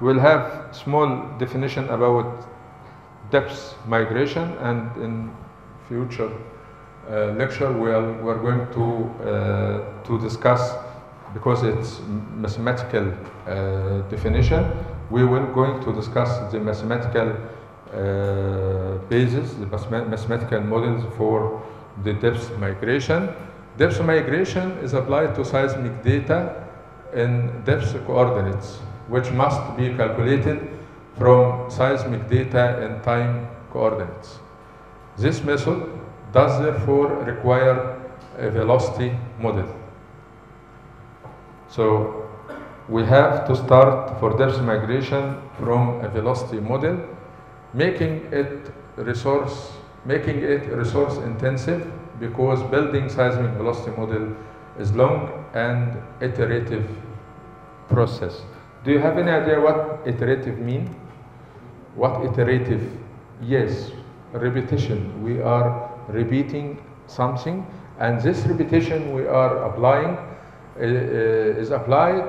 we'll have small definition about depth migration and in future uh, lecture we are, we're going to, uh, to discuss because it's mathematical uh, definition we will going to discuss the mathematical uh, basis, the mathematical models for the depth migration. Depth migration is applied to seismic data in depth coordinates, which must be calculated from seismic data and time coordinates. This method does therefore require a velocity model. So we have to start for depth migration from a velocity model, making it resource, making it resource intensive because building seismic velocity model is long and iterative process. Do you have any idea what iterative mean? What iterative? Yes, repetition. We are repeating something and this repetition we are applying uh, is applied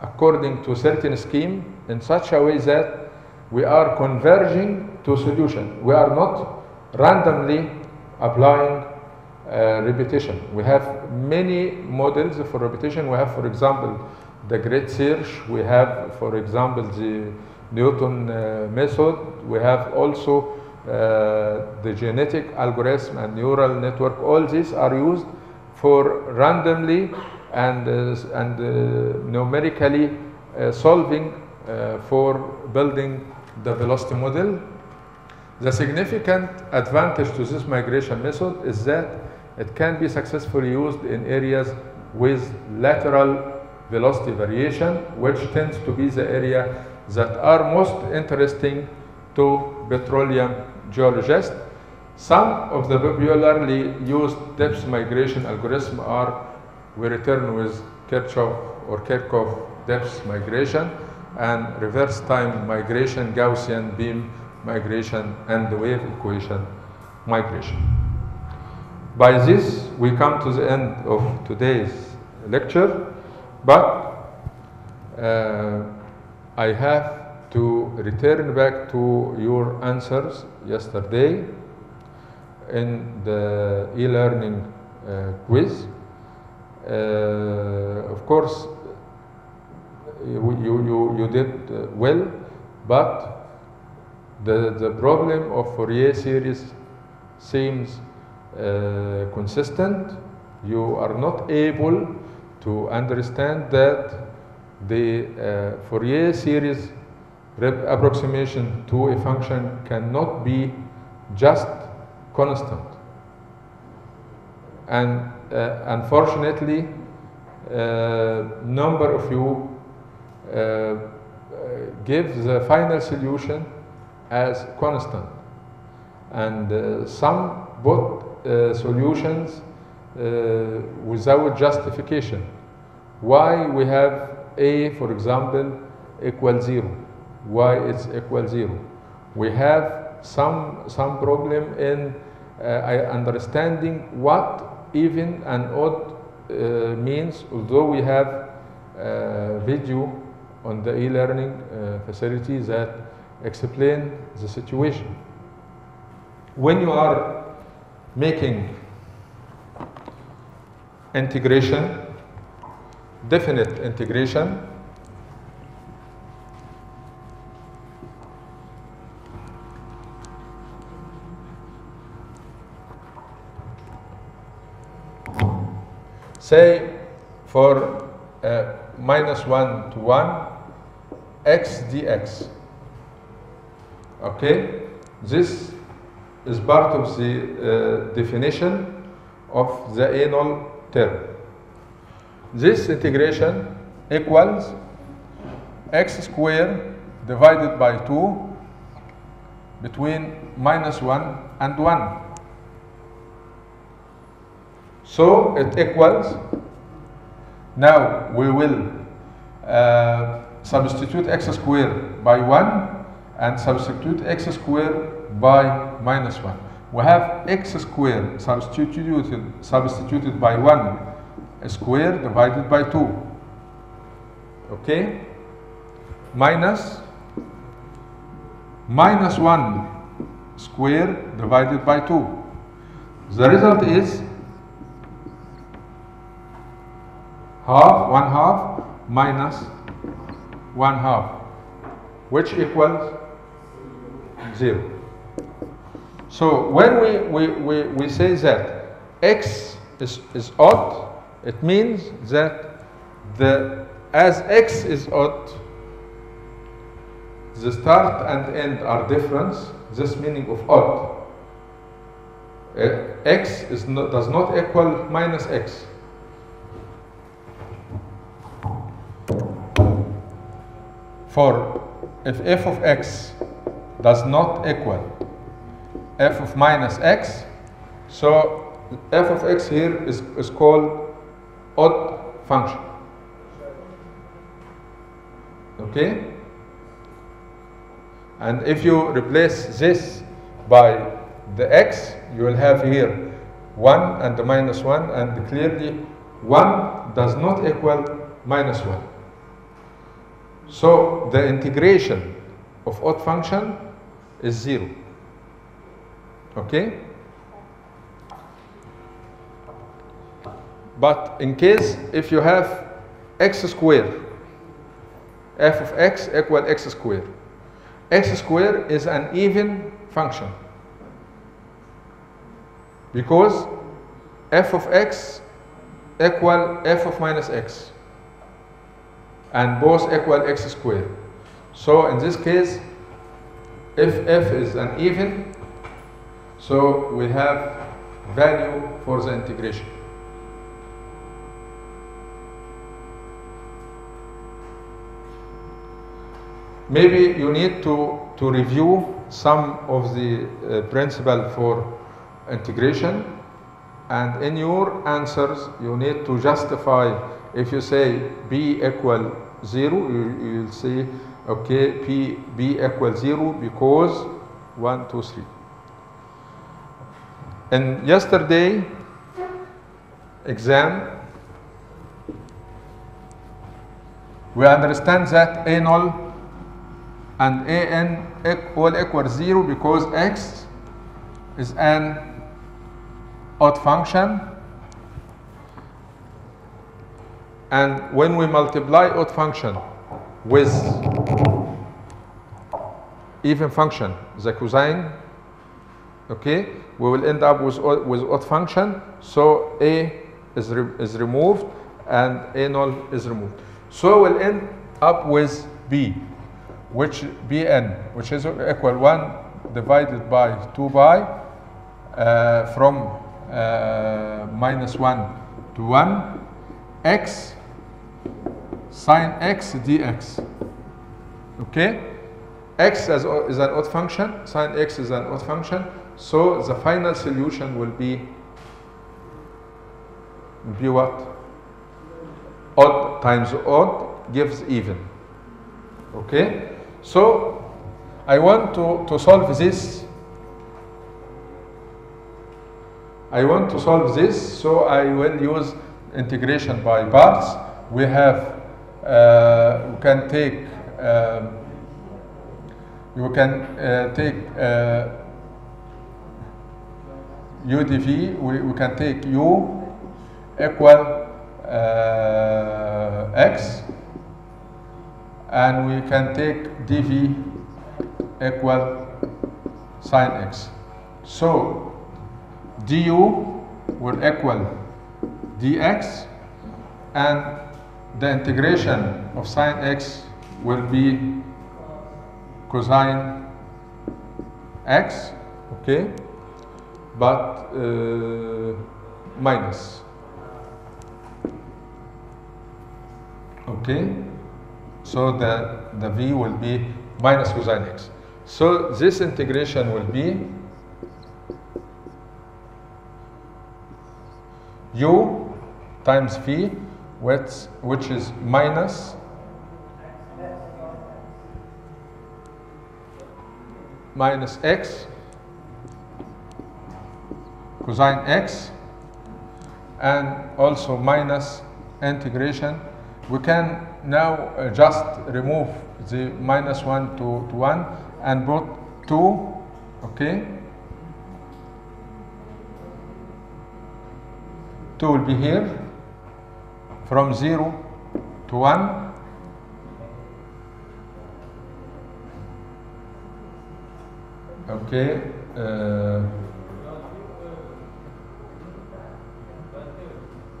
according to certain scheme in such a way that we are converging to solution. We are not randomly applying uh, repetition. We have many models for repetition. We have, for example, the grid search. We have, for example, the Newton uh, method. We have also uh, the genetic algorithm and neural network. All these are used for randomly and, uh, and uh, numerically uh, solving for building the velocity model. The significant advantage to this migration method is that it can be successfully used in areas with lateral velocity variation, which tends to be the area that are most interesting to petroleum geologists. Some of the popularly used depth migration algorithms are we return with Kirchhoff or Kirchhoff depth migration and reverse time migration, Gaussian beam migration, and the wave equation migration. By this, we come to the end of today's lecture, but uh, I have to return back to your answers yesterday in the e-learning uh, quiz. Uh, of course, you, you, you did uh, well, but the, the problem of Fourier series seems uh, consistent. You are not able to understand that the uh, Fourier series approximation to a function cannot be just constant. And uh, unfortunately, uh, number of you uh, give the final solution as constant. And some both solutions without justification. Why we have A, for example, equal zero? Why it's equal zero? We have some, some problem in uh, understanding what even and odd uh, means, although we have uh, video on the e-learning uh, facility that explain the situation. When you are making integration, definite integration, say for uh, minus 1 to 1 x dx. Okay? This is part of the uh, definition of the anal term this integration equals x squared divided by 2 between minus 1 and 1 so it equals, now we will uh, substitute x squared by 1 and substitute x squared by minus 1. We have x squared substituted, substituted by 1 squared divided by 2. Okay? Minus minus 1 square divided by 2. The result is half, 1 half minus 1 half, which equals 0. So when we, we, we, we say that x is, is odd, it means that the, as x is odd, the start and end are different, this meaning of odd. Uh, x is does not equal minus x. For if f of x does not equal f of minus x, so f of x here is, is called odd function. Okay? And if you replace this by the x, you will have here 1 and the minus 1, and clearly 1 does not equal minus 1. So the integration of odd function is 0. Okay? But in case if you have x square, f of x equal x square. x square is an even function because f of x equal f of minus x and both equal x square. So in this case, if f is an even, so we have value for the integration. Maybe you need to, to review some of the uh, principle for integration. And in your answers you need to justify. If you say b equal 0 you, you'll say okay p b equal 0 because 1 2 3 in yesterday exam we understand that a null and an all equal 0 because x is an odd function. And when we multiply odd function with even function the cosine okay we will end up with odd, with odd function. So a is, re is removed and a null is removed. So we'll end up with b which bn which is equal 1 divided by 2 pi uh, from uh, minus 1 to 1 x sine x dx. Okay? X is, is an odd function sine x is an odd function so the final solution will be will be what? Odd times odd gives even. Okay so I want to, to solve this. I want to solve this, so I will use integration by parts. We have, uh, we can take, um, you can uh, take uh, u dv, we, we can take u equal uh, x, and we can take dv equal sine x. So du will equal dx and the integration of sine x will be cosine x okay but uh, minus okay so the the v will be minus cosine x. So this integration will be u times v which, which is minus minus x cosine x and also minus integration we can now uh, just remove the minus 1 to, to 1 and put 2 okay? 2 will be here. From 0 to 1 okay uh,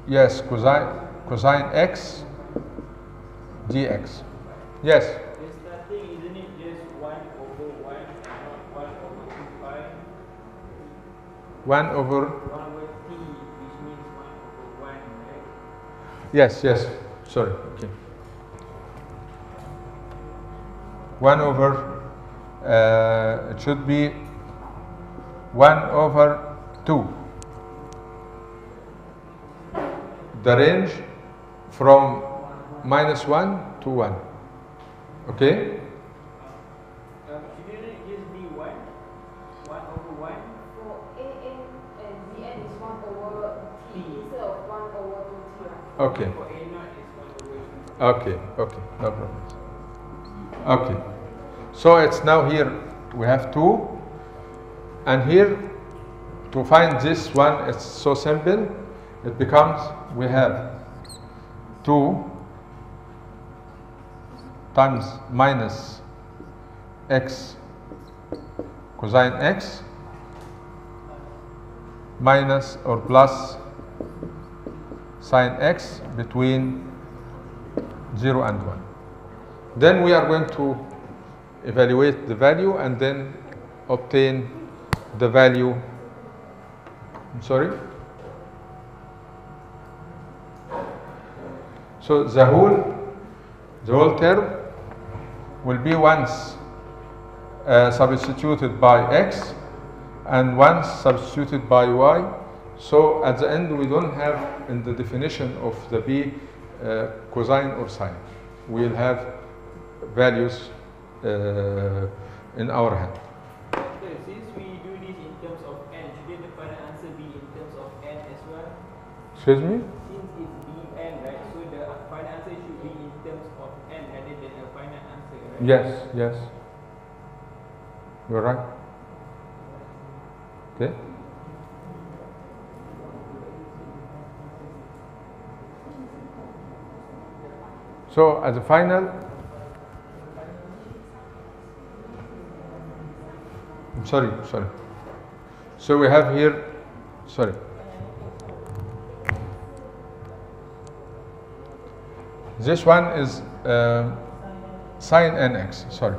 yes cosine cosine x dx yes. Isn't it just 1 over 1 not 1 over 2 pi? 1 over 1 over t, which means 1 over 1, right? yes yes. Sorry. Okay. 1 over uh, it should be 1 over 2 the range from minus 1 to 1 okay Um, shouldn't it just be 1? 1 over 1? For AN and BN is 1 over T instead of 1 over 2T, right? okay For a naught is 1 over 2. Okay, okay, no problem. Okay, so it's now here we have two, and here to find this one, it's so simple. It becomes we have two times minus x cosine x minus or plus sine x between 0 and 1. Then we are going to evaluate the value and then obtain the value. I'm sorry? So the whole, the whole term will be once uh, substituted by x and once substituted by y. So at the end we don't have in the definition of the b uh, cosine or sine. We'll have values uh, in our hand. So since we do this in terms of n, shouldn't the final answer be in terms of n as well? Excuse me? Since it's bn, right? So the final answer should be in terms of n rather than a final answer, right? Yes, yes. You're right. Okay. So as a final, I'm sorry, sorry. So we have here, sorry. This one is uh, sine nx, sorry.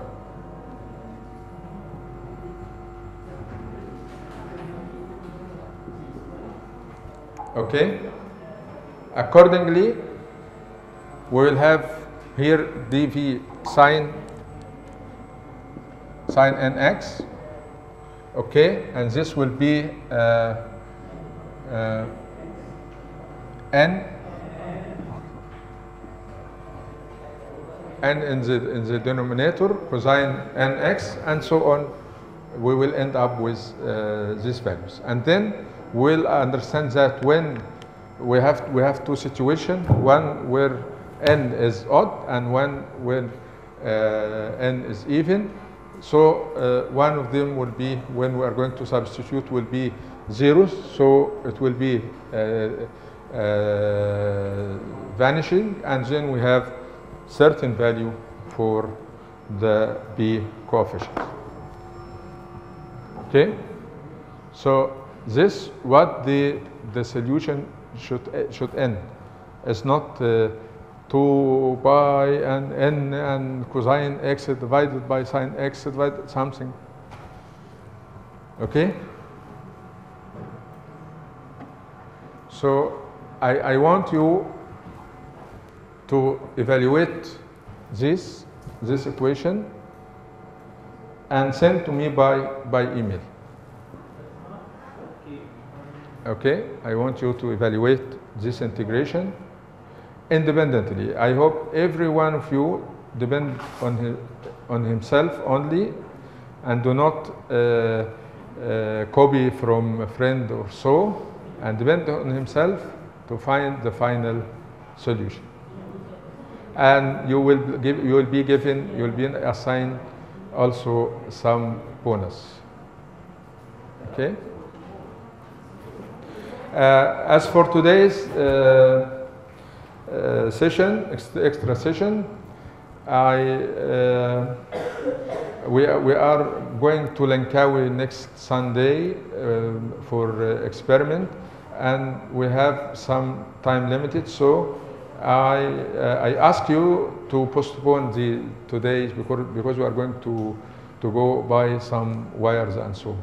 Okay. Accordingly, we will have here dv sine sine nx. Okay, and this will be uh, uh, n n in the in the denominator cosine nx and so on we will end up with uh, these values. And then we'll understand that when we have we have two situations one where n is odd and one when uh, n is even. So uh, one of them will be when we are going to substitute will be zeros so it will be uh, uh, vanishing and then we have certain value for the b coefficient. Okay? So this what the the solution should should end is not uh, 2 pi and n and cosine x divided by sine x divided something. Okay? So I, I want you to evaluate this this equation and send to me by by email. Okay i want you to evaluate this integration independently. I hope every one of you depend on on himself only and do not uh, uh, copy from a friend or so and depend on himself to find the final solution and you will give you will be given you will be assigned also some bonus. Okay. Uh, as for today's uh, uh, session, ex- extra session, I uh, we we are going to Langkawi next Sunday um, for uh, experiment, and we have some time limited. So I uh, I ask you to postpone the today's because because we are going to to go buy some wires and so.